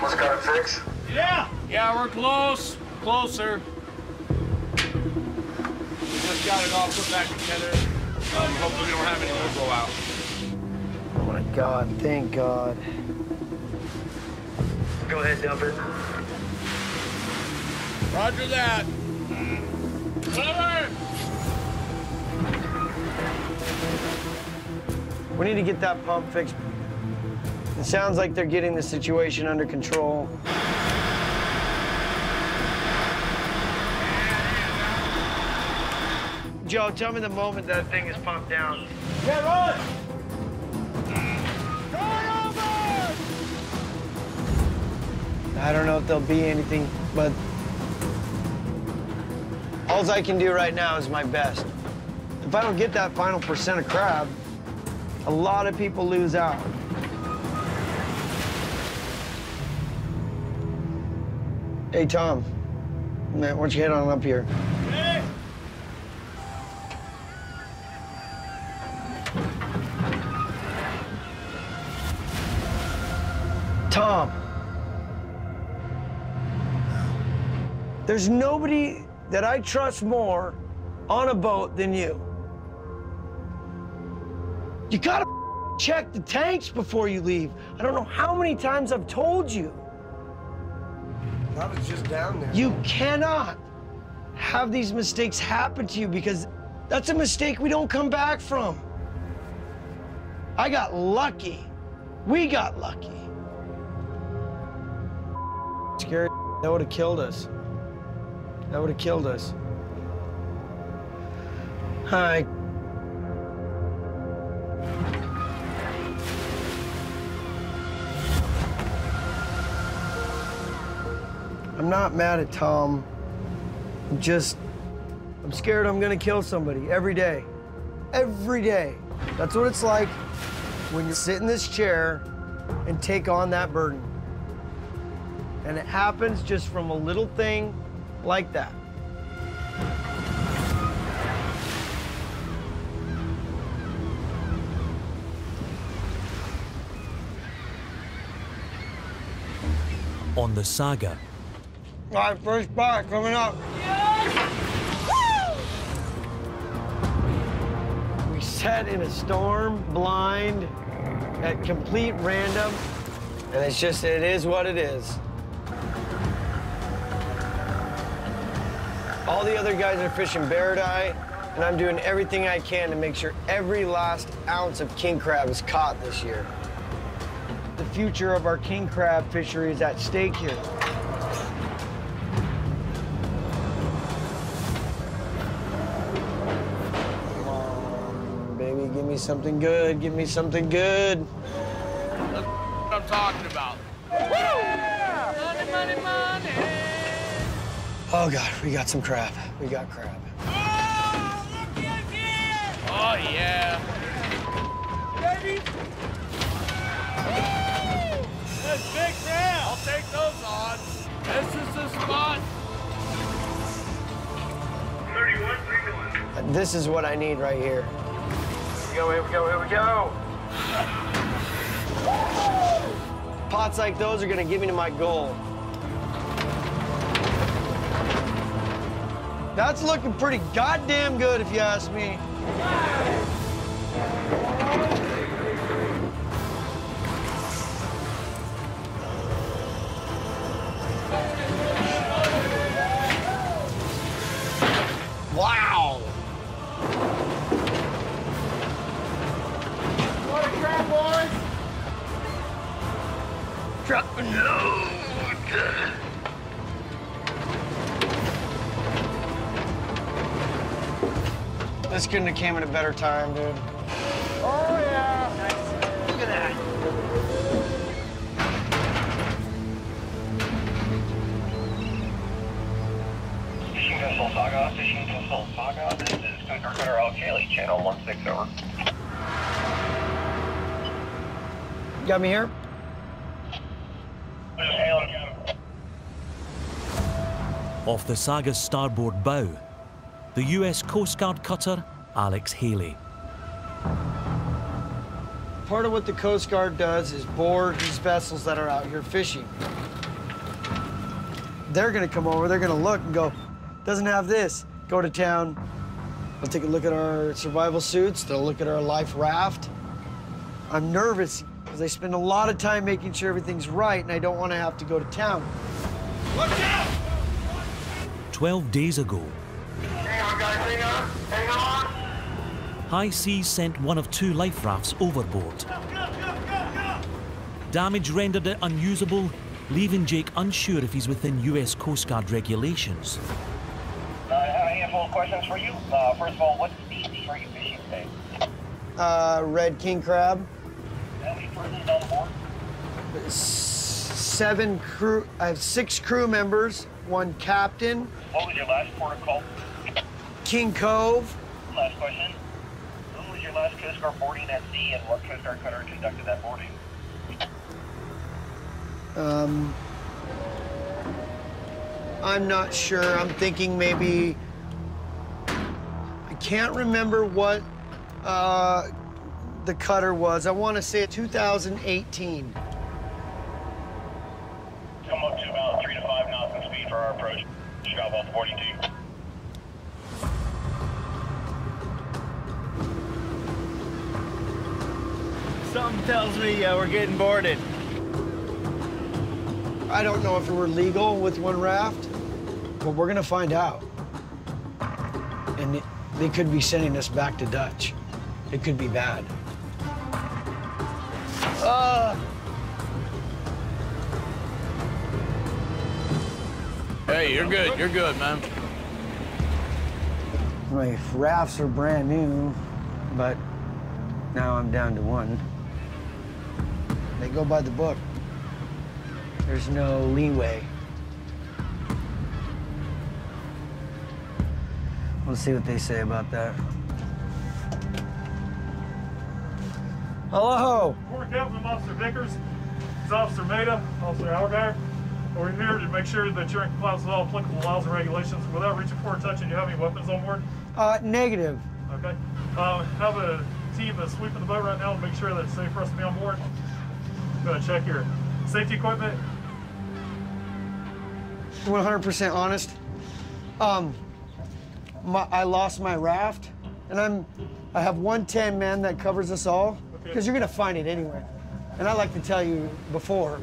almost got it fixed? Yeah. Yeah, we're close. Closer. We just got it all put back together. Um, hopefully we don't have any more blowout. Oh my God, thank God. Go ahead, dump it. Roger that. Cover! We need to get that pump fixed. It sounds like they're getting the situation under control. Joe, tell me the moment that thing is pumped down. Yeah, run! I don't know if there'll be anything, but all I can do right now is my best. If I don't get that final percent of crab, a lot of people lose out. Hey, Tom. Man, why don't you head on up here? Ready? Tom. There's nobody that I trust more on a boat than you. You gotta check the tanks before you leave. I don't know how many times I've told you. I was just down there. You cannot have these mistakes happen to you because that's a mistake we don't come back from. I got lucky. We got lucky. Scary. That would have killed us. That would have killed us. Hi. I'm not mad at Tom. I'm just, I'm scared I'm gonna kill somebody every day. Every day. That's what it's like when you sit in this chair and take on that burden. And it happens just from a little thing like that. On the saga, All right, first bar coming up. We set in a storm, blind, at complete random, and it's just, it is what it is. All the other guys are fishing Bairdi, and I'm doing everything I can to make sure every last ounce of king crab is caught this year. The future of our king crab fishery is at stake here. Me something good. Give me something good. That's what I'm talking about. Money, money, money. Oh God, we got some crab. We got crab. Oh, yeah. baby. That's big crab. I'll take those on. This is the spot. 31, 31. This is what I need right here. Here we go, here we go, here we go. Pots like those are gonna get me to my goal. That's looking pretty goddamn good if you ask me. Drop and load. This couldn't have came at a better time, dude. Oh, yeah. Look at that. Fishing vessel Saga, fishing vessel Saga. This is Coast Guard Cutter Alex Haley, channel 16 over. Got me here? Off the saga's starboard bow, the US Coast Guard cutter Alex Haley. part of what the Coast Guard does is board these vessels that are out here fishing. They're gonna come over, they're gonna look and go, doesn't have this. Go to town, they'll take a look at our survival suits, they'll look at our life raft. I'm nervous because they spend a lot of time making sure everything's right and I don't wanna have to go to town. 12 days ago, Hang on, guys, hang on. Hang on. high seas sent one of two life rafts overboard. Damage rendered it unusable, leaving Jake unsure if he's within US Coast Guard regulations. Uh, I have a handful of questions for you. Uh, first of all, what species are you fishing today? Uh, red king crab, How many persons on board? seven crew, I have six crew members, one captain, What was your last port of call? King Cove, Last question. When was your last Coast Guard boarding at sea and what Coast Guard cutter conducted that boarding? Um, I'm not sure. I'm thinking maybe. I can't remember what uh, the cutter was. I want to say 2018. Come up to about three to five knots in speed for our approach. Drop off 42. Something tells me uh, we're getting boarded. I don't know if we're legal with one raft, but we're gonna find out. And it, they could be sending us back to Dutch. It could be bad. Uh, Hey, you're good. You're good, man. my rafts are brand new, but now I'm down to one. They go by the book. There's no leeway. We'll see what they say about that. Hello. Report Captain, I'm Officer Vickers. It's Officer Maida, Officer Algar. We're here to make sure that you're in compliance with all applicable laws and regulations. Without reaching for or touching, you have any weapons on board? Uh, negative. Okay. Uh, have a team that's sweeping the boat right now to make sure that it's safe for us to be on board. Gonna check your safety equipment. 100% honest. Um, my, I lost my raft, and I'm, I have 110 man that covers us all, because you're gonna find it anywhere. And I like to tell you before.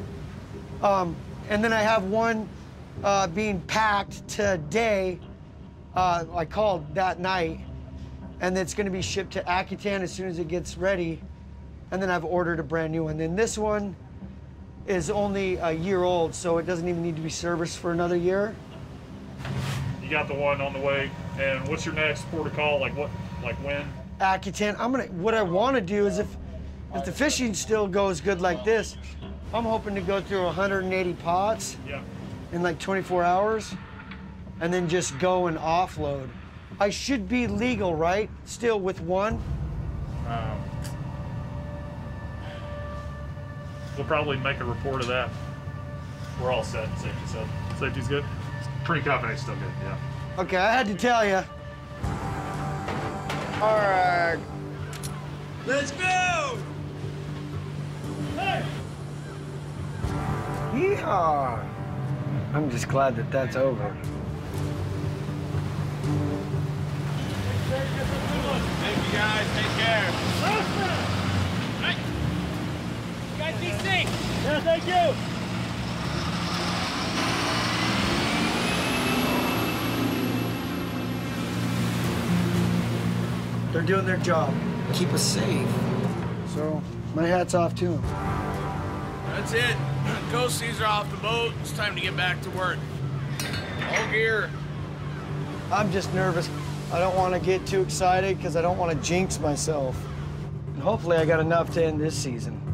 Um, and then I have one uh, being packed today. Uh, I called that night, and it's gonna be shipped to Akutan as soon as it gets ready. And then I've ordered a brand new one. Then this one is only a year old, so it doesn't even need to be serviced for another year. You got the one on the way. And what's your next port of call? Like what? Like when? Akutan. I'm gonna. What I want to do is if, if the fishing still goes good like this, I'm hoping to go through 180 pots Yeah. in like 24 hours, and then just go and offload. I should be legal, right? Still with one. Um, we'll probably make a report of that. We're all set. Safety set. Safety's good. Pretty confident it's still good. Yeah. Okay, I had to tell you. All right. Let's go! Yeehaw. I'm just glad that that's over. Thank you guys. Take care. Hey. Be safe. Yeah. Thank you. They're doing their job. Keep us safe. So, my hat's off to them. That's it. Coast seas are off the boat. It's time to get back to work. All gear. I'm just nervous. I don't want to get too excited because I don't want to jinx myself. And hopefully I got enough to end this season.